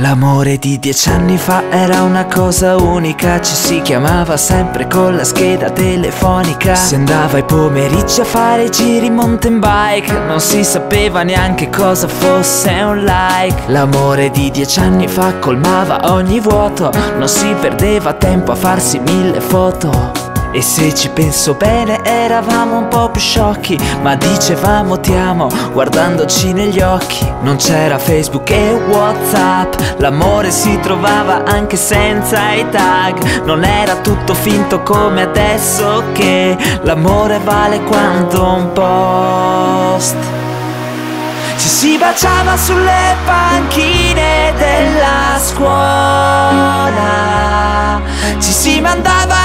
L'amore di dieci anni fa era una cosa unica Ci si chiamava sempre con la scheda telefonica. Si andava ai pomeriggi a fare giri in mountain bike Non si sapeva neanche cosa fosse un like. L'amore di dieci anni fa colmava ogni vuoto Non si perdeva tempo a farsi mille foto e se ci penso bene eravamo un po' più sciocchi Ma dicevamo ti amo guardandoci negli occhi. Non c'era Facebook e Whatsapp L'amore si trovava anche senza i tag. Non era tutto finto come adesso che L'amore vale quanto un post. Ci si baciava sulle panchine della scuola. Ci si mandava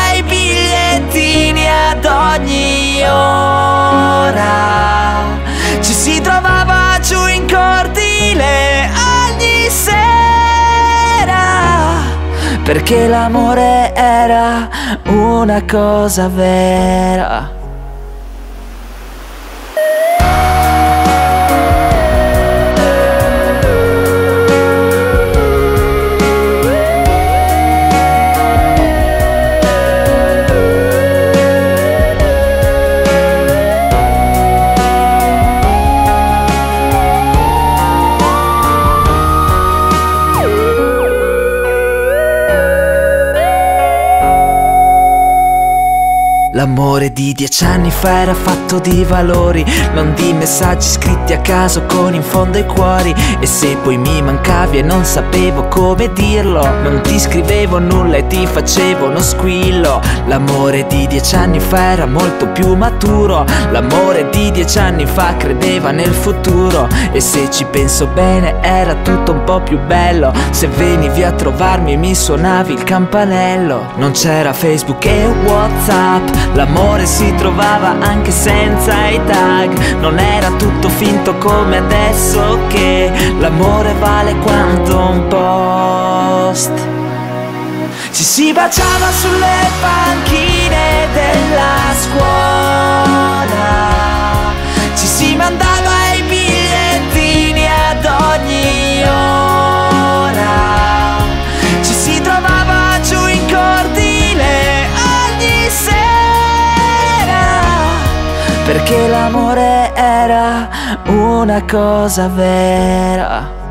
Perché l'amore era una cosa vera L'amore di dieci anni fa era fatto di valori Non di messaggi scritti a caso con in fondo i cuori. E se poi mi mancavi e non sapevo come dirlo Non ti scrivevo nulla e ti facevo uno squillo. L'amore di dieci anni fa era molto più maturo L'amore di dieci anni fa credeva nel futuro. E se ci penso bene era tutto un po' più bello. Se venivi a trovarmi mi suonavi il campanello. Non c'era Facebook e Whatsapp L'amore si trovava anche senza i tag. Non era tutto finto come adesso che L'amore vale quanto un post. Ci si baciava sulle panchine della scuola perché l'amore era una cosa vera